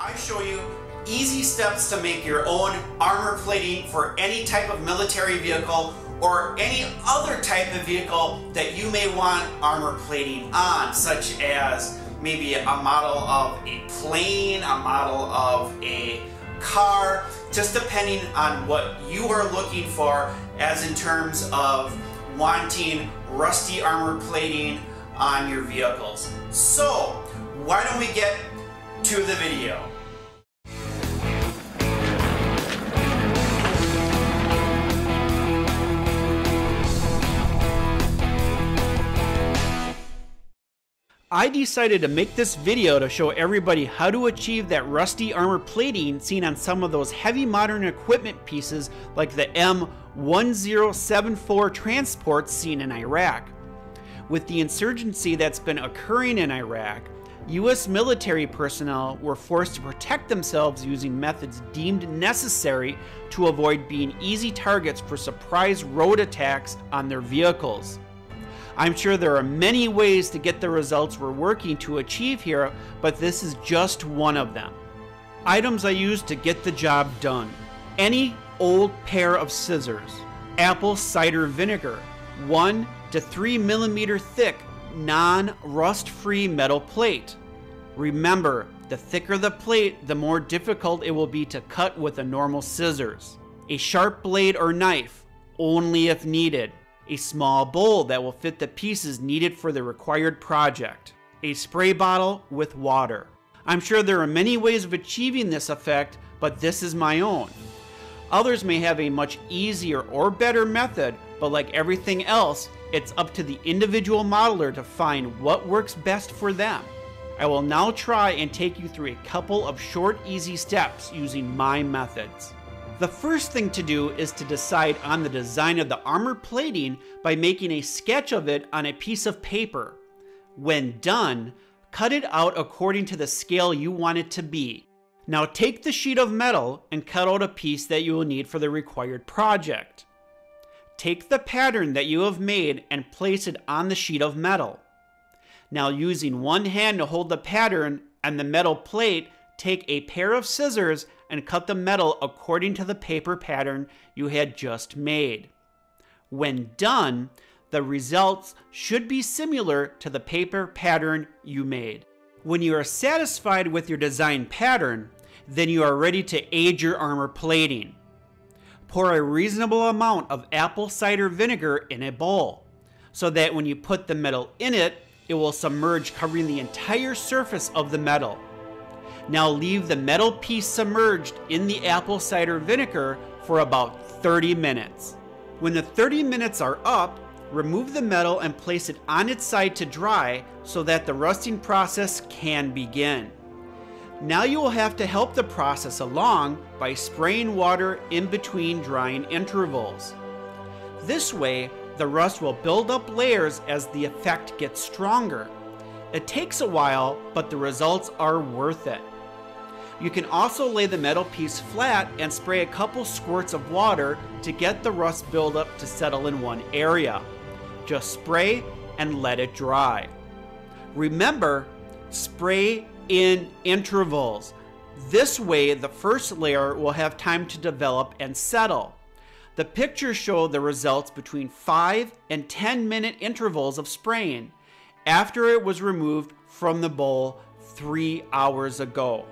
I show you easy steps to make your own armor plating for any type of military vehicle or any other type of vehicle that you may want armor plating on, such as maybe a model of a plane, a model of a car, just depending on what you are looking for as in terms of wanting rusty armor plating on your vehicles. So, why don't we get to the video? I decided to make this video to show everybody how to achieve that rusty armor plating seen on some of those heavy modern equipment pieces like the M1074 transports seen in Iraq. With the insurgency that's been occurring in Iraq, U.S. military personnel were forced to protect themselves using methods deemed necessary to avoid being easy targets for surprise road attacks on their vehicles. I'm sure there are many ways to get the results we're working to achieve here, but this is just one of them. Items I use to get the job done. Any old pair of scissors. Apple cider vinegar. 1 to 3 millimeter thick, non rust free metal plate. Remember, the thicker the plate, the more difficult it will be to cut with a normal scissors. A sharp blade or knife, only if needed a small bowl that will fit the pieces needed for the required project, a spray bottle with water. I'm sure there are many ways of achieving this effect, but this is my own. Others may have a much easier or better method, but like everything else, it's up to the individual modeler to find what works best for them. I will now try and take you through a couple of short, easy steps using my methods. The first thing to do is to decide on the design of the armor plating by making a sketch of it on a piece of paper. When done, cut it out according to the scale you want it to be. Now take the sheet of metal and cut out a piece that you will need for the required project. Take the pattern that you have made and place it on the sheet of metal. Now using one hand to hold the pattern and the metal plate, take a pair of scissors and cut the metal according to the paper pattern you had just made. When done, the results should be similar to the paper pattern you made. When you are satisfied with your design pattern, then you are ready to age your armor plating. Pour a reasonable amount of apple cider vinegar in a bowl, so that when you put the metal in it, it will submerge covering the entire surface of the metal. Now leave the metal piece submerged in the apple cider vinegar for about 30 minutes. When the 30 minutes are up, remove the metal and place it on its side to dry so that the rusting process can begin. Now you will have to help the process along by spraying water in between drying intervals. This way, the rust will build up layers as the effect gets stronger. It takes a while, but the results are worth it. You can also lay the metal piece flat and spray a couple squirts of water to get the rust buildup to settle in one area. Just spray and let it dry. Remember, spray in intervals. This way, the first layer will have time to develop and settle. The pictures show the results between 5 and 10 minute intervals of spraying after it was removed from the bowl three hours ago.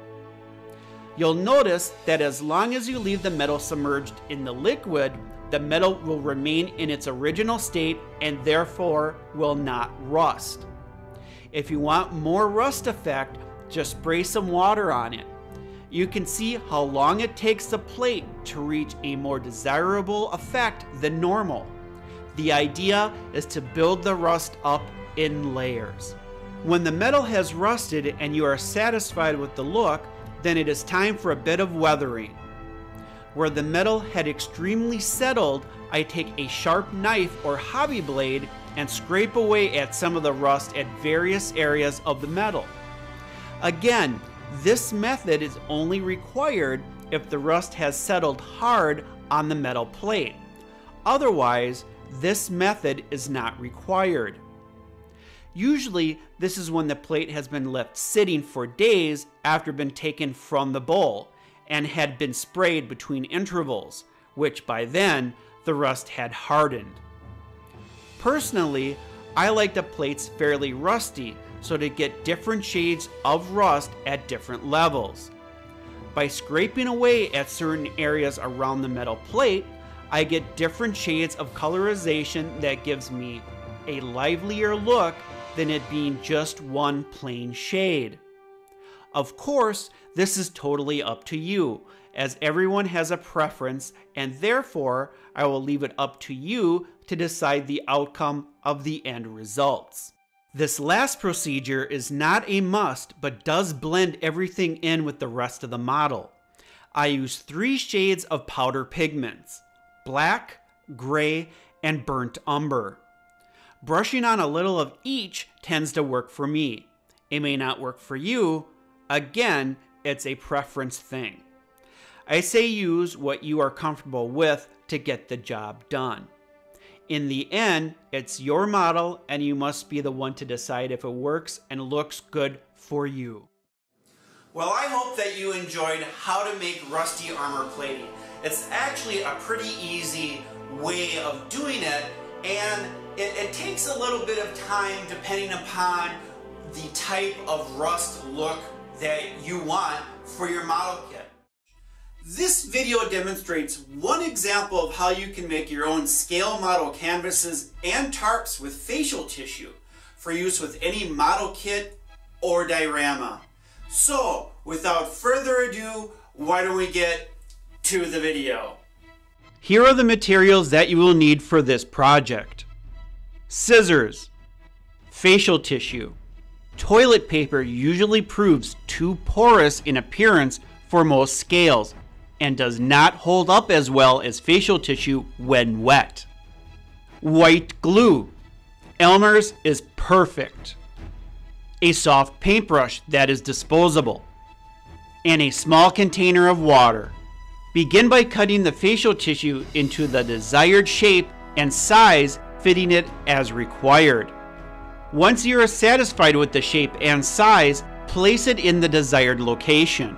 You'll notice that as long as you leave the metal submerged in the liquid, the metal will remain in its original state and therefore will not rust. If you want more rust effect, just spray some water on it. You can see how long it takes the plate to reach a more desirable effect than normal. The idea is to build the rust up in layers. When the metal has rusted and you are satisfied with the look, then it is time for a bit of weathering. Where the metal had extremely settled, I take a sharp knife or hobby blade and scrape away at some of the rust at various areas of the metal. Again, this method is only required if the rust has settled hard on the metal plate. Otherwise, this method is not required. Usually, this is when the plate has been left sitting for days after been taken from the bowl and had been sprayed between intervals, which by then the rust had hardened. Personally, I like the plates fairly rusty so to get different shades of rust at different levels. By scraping away at certain areas around the metal plate, I get different shades of colorization that gives me a livelier look than it being just one plain shade. Of course, this is totally up to you, as everyone has a preference, and therefore I will leave it up to you to decide the outcome of the end results. This last procedure is not a must, but does blend everything in with the rest of the model. I use three shades of powder pigments, black, gray, and burnt umber. Brushing on a little of each tends to work for me. It may not work for you. Again, it's a preference thing. I say use what you are comfortable with to get the job done. In the end, it's your model and you must be the one to decide if it works and looks good for you. Well, I hope that you enjoyed how to make rusty armor plating. It's actually a pretty easy way of doing it and it, it takes a little bit of time depending upon the type of rust look that you want for your model kit. This video demonstrates one example of how you can make your own scale model canvases and tarps with facial tissue for use with any model kit or diorama. So, without further ado, why don't we get to the video. Here are the materials that you will need for this project. Scissors, facial tissue. Toilet paper usually proves too porous in appearance for most scales and does not hold up as well as facial tissue when wet. White glue. Elmer's is perfect. A soft paintbrush that is disposable. And a small container of water. Begin by cutting the facial tissue into the desired shape and size, fitting it as required. Once you are satisfied with the shape and size, place it in the desired location.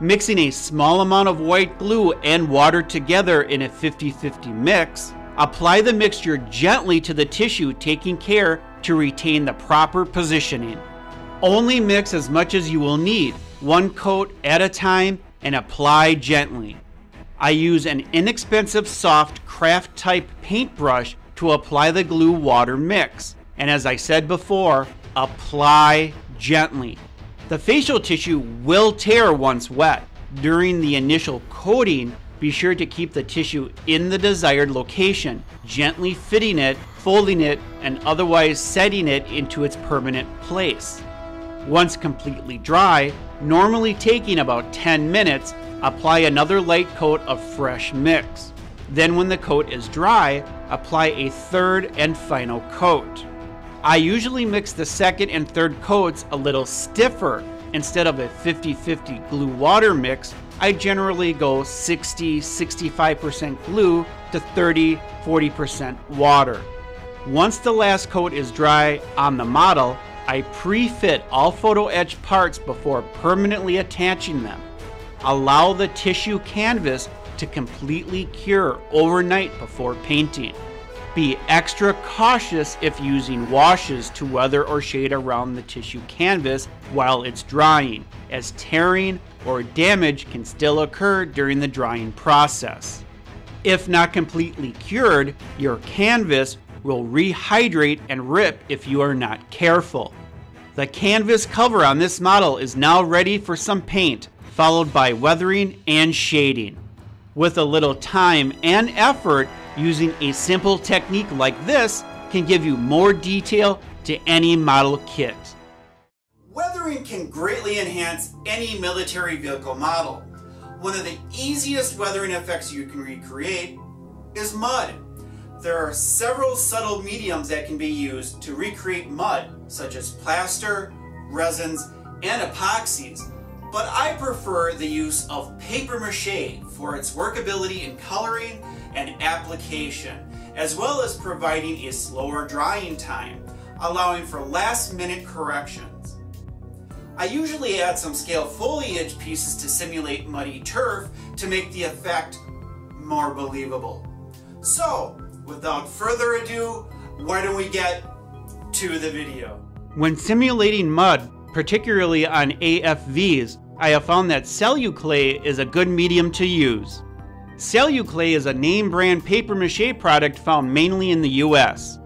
Mixing a small amount of white glue and water together in a 50-50 mix, apply the mixture gently to the tissue taking care to retain the proper positioning. Only mix as much as you will need, one coat at a time and apply gently. I use an inexpensive soft craft type paintbrush to apply the glue water mix. And as I said before, apply gently. The facial tissue will tear once wet. During the initial coating, be sure to keep the tissue in the desired location, gently fitting it, folding it, and otherwise setting it into its permanent place. Once completely dry, normally taking about 10 minutes, apply another light coat of fresh mix. Then when the coat is dry, apply a third and final coat. I usually mix the second and third coats a little stiffer. Instead of a 50-50 glue water mix, I generally go 60-65% glue to 30-40% water. Once the last coat is dry on the model, I pre-fit all photo etch parts before permanently attaching them. Allow the tissue canvas to completely cure overnight before painting. Be extra cautious if using washes to weather or shade around the tissue canvas while it's drying, as tearing or damage can still occur during the drying process. If not completely cured, your canvas will rehydrate and rip if you are not careful. The canvas cover on this model is now ready for some paint, followed by weathering and shading. With a little time and effort, using a simple technique like this can give you more detail to any model kit. Weathering can greatly enhance any military vehicle model. One of the easiest weathering effects you can recreate is mud. There are several subtle mediums that can be used to recreate mud, such as plaster, resins, and epoxies. But I prefer the use of paper mache for its workability in coloring and application, as well as providing a slower drying time. allowing for last minute corrections. I usually add some scale foliage pieces to simulate muddy turf to make the effect more believable. So, without further ado, why don't we get to the video? When simulating mud, particularly on AFVs, I have found that Celluclay is a good medium to use. Celluclay is a name brand paper mache product found mainly in the US.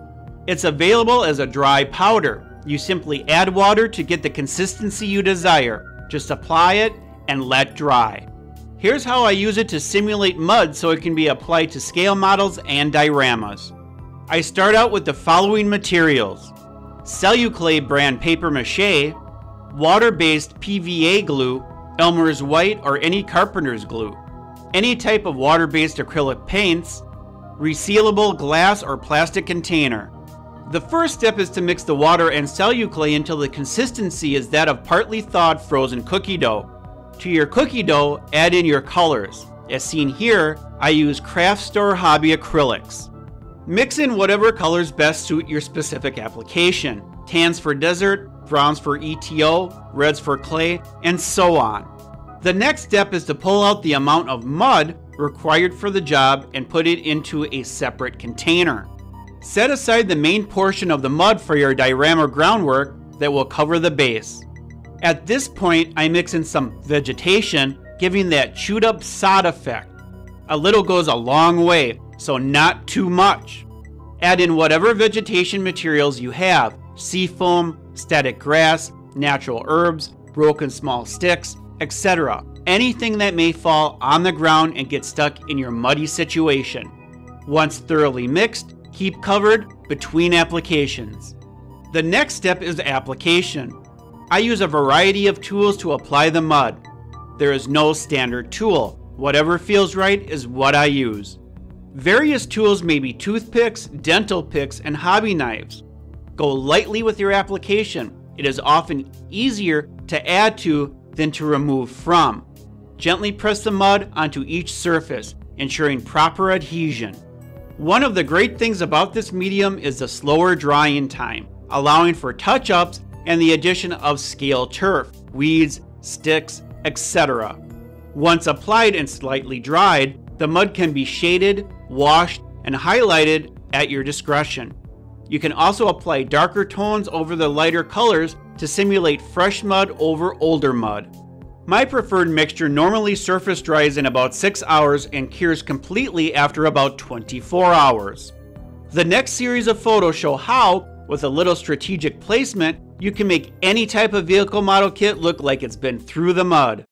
It's available as a dry powder. You simply add water to get the consistency you desire. Just apply it and let dry. Here's how I use it to simulate mud so it can be applied to scale models and dioramas. I start out with the following materials. Celluclay brand paper mache, water-based PVA glue, Elmer's white or any carpenter's glue, any type of water-based acrylic paints, resealable glass or plastic container. The first step is to mix the water and celluclay until the consistency is that of partly thawed frozen cookie dough. To your cookie dough, add in your colors. As seen here, I use craft store hobby acrylics. Mix in whatever colors best suit your specific application. Tans for desert, browns for ETO, reds for clay, and so on. The next step is to pull out the amount of mud required for the job and put it into a separate container. Set aside the main portion of the mud for your diorama groundwork that will cover the base. At this point, I mix in some vegetation, giving that chewed up sod effect. A little goes a long way, so not too much. Add in whatever vegetation materials you have, seafoam, static grass, natural herbs, broken small sticks, etc. Anything that may fall on the ground and get stuck in your muddy situation. Once thoroughly mixed, keep covered between applications. The next step is application. I use a variety of tools to apply the mud. There is no standard tool. Whatever feels right is what I use. Various tools may be toothpicks, dental picks, and hobby knives. Go lightly with your application. It is often easier to add to than to remove from. Gently press the mud onto each surface, ensuring proper adhesion. One of the great things about this medium is the slower drying time, allowing for touch-ups and the addition of scale turf, weeds, sticks, etc. Once applied and slightly dried, the mud can be shaded, washed, and highlighted at your discretion. You can also apply darker tones over the lighter colors to simulate fresh mud over older mud. My preferred mixture normally surface dries in about 6 hours and cures completely after about 24 hours. The next series of photos show how, with a little strategic placement, you can make any type of vehicle model kit look like it's been through the mud.